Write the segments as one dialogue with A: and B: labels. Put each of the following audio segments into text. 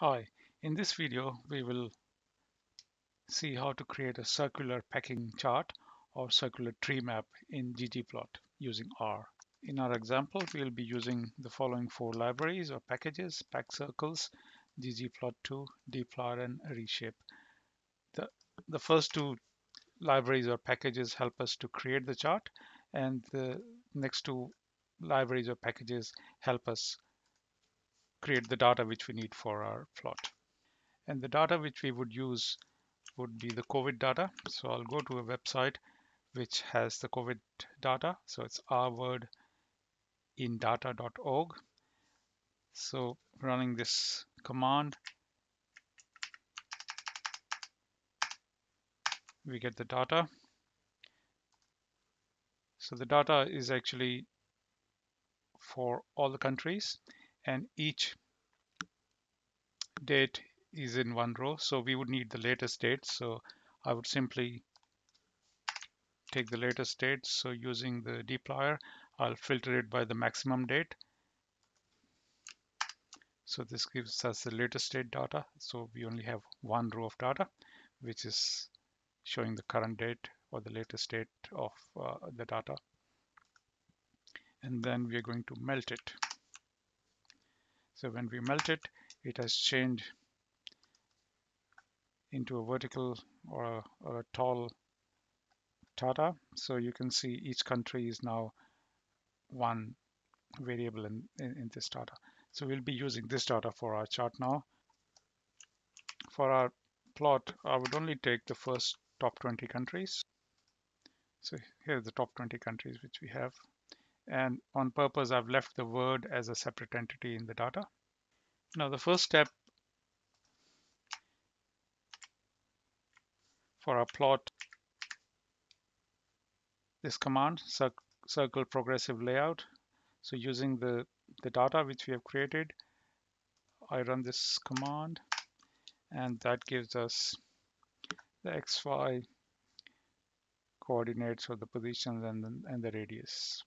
A: Hi, in this video we will see how to create a circular packing chart or circular tree map in ggplot using R. In our example we will be using the following four libraries or packages, packcircles, ggplot2, dplyr and reshape. The, the first two libraries or packages help us to create the chart and the next two libraries or packages help us create the data which we need for our plot. And the data which we would use would be the COVID data. So I'll go to a website which has the COVID data. So it's ourworldindata.org. So running this command, we get the data. So the data is actually for all the countries and each date is in one row. So we would need the latest date. So I would simply take the latest date. So using the dplyr, I'll filter it by the maximum date. So this gives us the latest date data. So we only have one row of data, which is showing the current date or the latest date of uh, the data. And then we are going to melt it. So when we melt it, it has changed into a vertical or a, or a tall data. So you can see each country is now one variable in, in, in, this data. So we'll be using this data for our chart now. For our plot, I would only take the first top 20 countries. So here are the top 20 countries which we have. And on purpose, I've left the word as a separate entity in the data. Now the first step for our plot this command circle progressive layout so using the the data which we have created I run this command and that gives us the xy coordinates for the positions and the, and the radius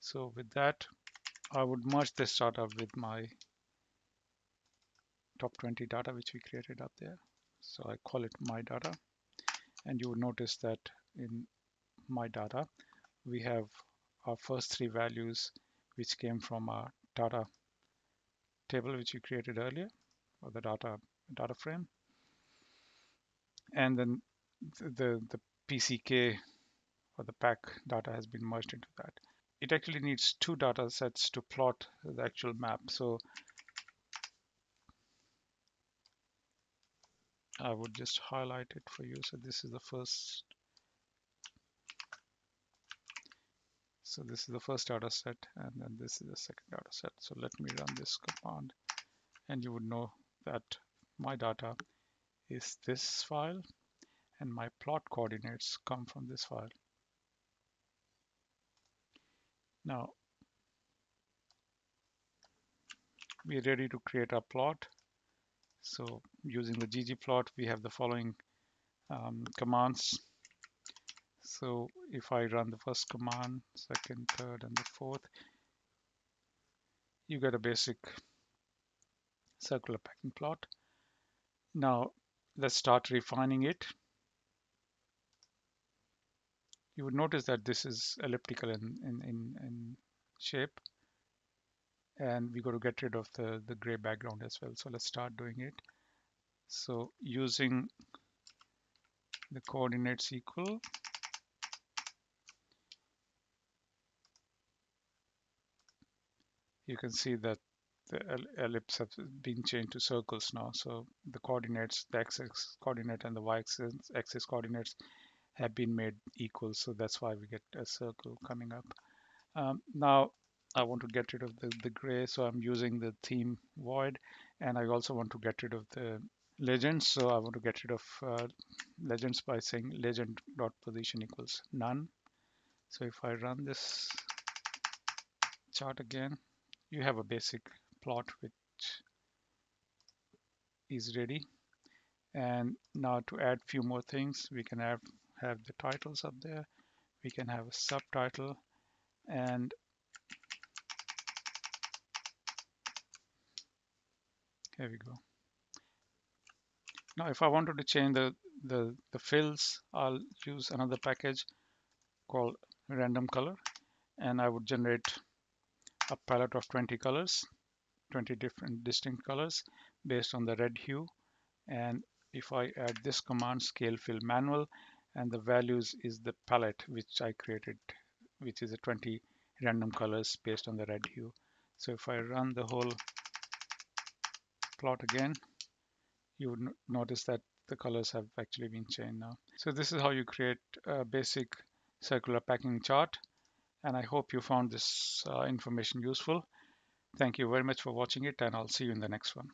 A: so with that I would merge this data with my top 20 data which we created up there. So I call it my data. And you would notice that in my data we have our first three values which came from our data table which we created earlier or the data data frame. And then the the PCK or the pack data has been merged into that it actually needs two data sets to plot the actual map so I would just highlight it for you so this is the first So this is the first data set and then this is the second data set. So let me run this command and you would know that my data is this file and my plot coordinates come from this file. Now we're ready to create our plot. So using the ggplot, we have the following um, commands so if I run the first command, second, third, and the fourth, you get a basic circular packing plot. Now let's start refining it. You would notice that this is elliptical in, in, in, in shape. And we got to get rid of the, the gray background as well. So let's start doing it. So using the coordinates equal you can see that the ellipse have been changed to circles now. So the coordinates, the x-axis coordinate and the y-axis coordinates have been made equal. So that's why we get a circle coming up. Um, now I want to get rid of the, the gray. So I'm using the theme void and I also want to get rid of the legends. So I want to get rid of uh, legends by saying legend dot position equals none. So if I run this chart again, you have a basic plot which is ready and now to add few more things we can have have the titles up there we can have a subtitle and Here we go. Now, if I wanted to change the, the, the fills, I'll use another package called random color and I would generate a palette of 20 colors 20 different distinct colors based on the red hue and if I add this command scale fill manual and the values is the palette which I created which is a 20 random colors based on the red hue so if I run the whole plot again you would notice that the colors have actually been changed now so this is how you create a basic circular packing chart and I hope you found this uh, information useful. Thank you very much for watching it and I'll see you in the next one.